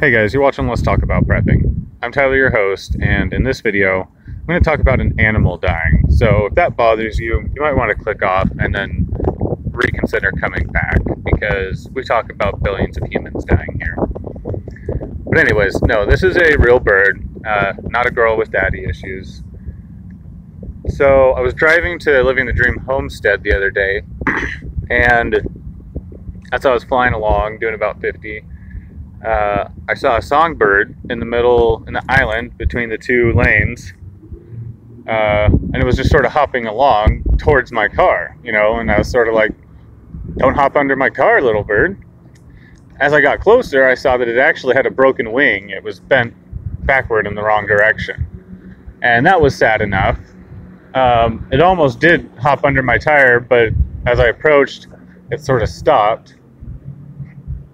Hey guys, you're watching Let's Talk About Prepping. I'm Tyler, your host, and in this video, I'm going to talk about an animal dying. So if that bothers you, you might want to click off and then reconsider coming back because we talk about billions of humans dying here. But anyways, no, this is a real bird, uh, not a girl with daddy issues. So I was driving to Living the Dream Homestead the other day, and as I was flying along, doing about 50, uh, I saw a songbird in the middle, in the island between the two lanes. Uh, and it was just sort of hopping along towards my car, you know, and I was sort of like, don't hop under my car, little bird. As I got closer, I saw that it actually had a broken wing. It was bent backward in the wrong direction. And that was sad enough. Um, it almost did hop under my tire, but as I approached, it sort of stopped.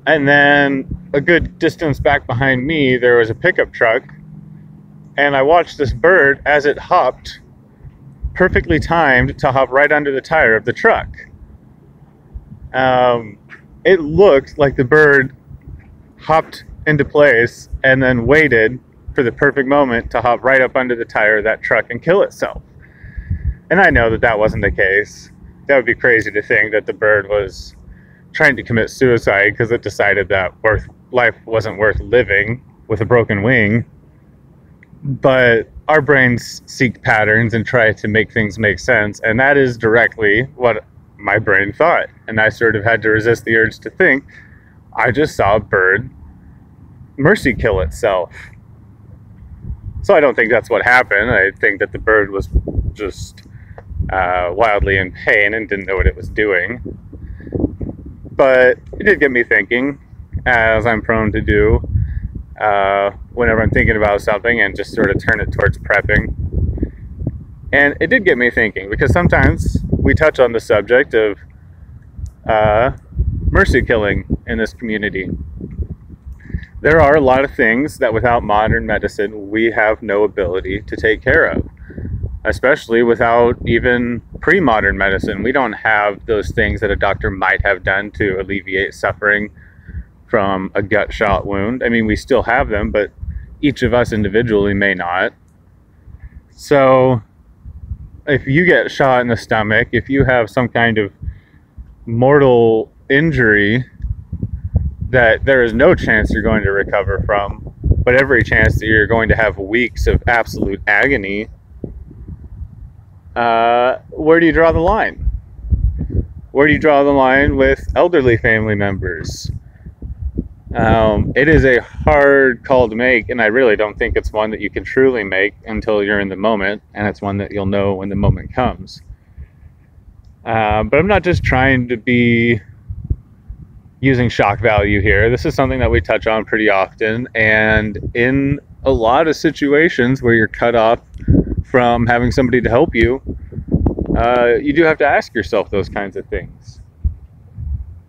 And then a good distance back behind me, there was a pickup truck, and I watched this bird as it hopped, perfectly timed to hop right under the tire of the truck. Um, it looked like the bird hopped into place and then waited for the perfect moment to hop right up under the tire of that truck and kill itself. And I know that that wasn't the case. That would be crazy to think that the bird was trying to commit suicide because it decided that worth life wasn't worth living with a broken wing. But our brains seek patterns and try to make things make sense, and that is directly what my brain thought. And I sort of had to resist the urge to think, I just saw a bird mercy kill itself. So I don't think that's what happened. I think that the bird was just uh, wildly in pain and didn't know what it was doing. But it did get me thinking as I'm prone to do uh, whenever I'm thinking about something and just sort of turn it towards prepping. And it did get me thinking because sometimes we touch on the subject of uh, mercy killing in this community. There are a lot of things that without modern medicine we have no ability to take care of, especially without even pre modern medicine. We don't have those things that a doctor might have done to alleviate suffering from a gut shot wound. I mean, we still have them, but each of us individually may not. So, if you get shot in the stomach, if you have some kind of mortal injury that there is no chance you're going to recover from, but every chance that you're going to have weeks of absolute agony, uh, where do you draw the line? Where do you draw the line with elderly family members? Um, it is a hard call to make, and I really don't think it's one that you can truly make until you're in the moment, and it's one that you'll know when the moment comes. Uh, but I'm not just trying to be using shock value here. This is something that we touch on pretty often, and in a lot of situations where you're cut off from having somebody to help you, uh, you do have to ask yourself those kinds of things.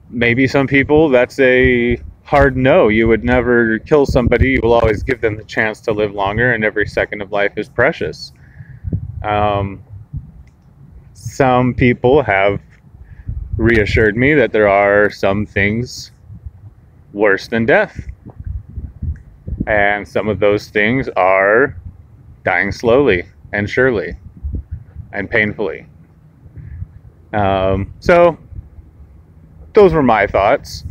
Maybe some people that's a hard no. You would never kill somebody. You will always give them the chance to live longer, and every second of life is precious. Um, some people have reassured me that there are some things worse than death. And some of those things are dying slowly and surely and painfully. Um, so, those were my thoughts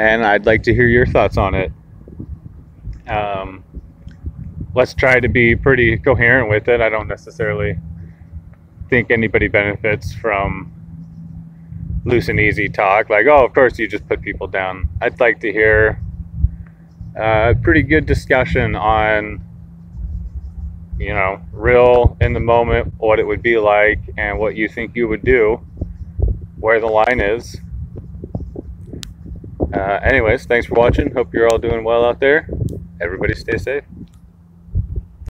and I'd like to hear your thoughts on it. Um, let's try to be pretty coherent with it. I don't necessarily think anybody benefits from loose and easy talk, like, oh, of course you just put people down. I'd like to hear a pretty good discussion on, you know, real in the moment, what it would be like, and what you think you would do, where the line is uh, anyways, thanks for watching. Hope you're all doing well out there. Everybody stay safe.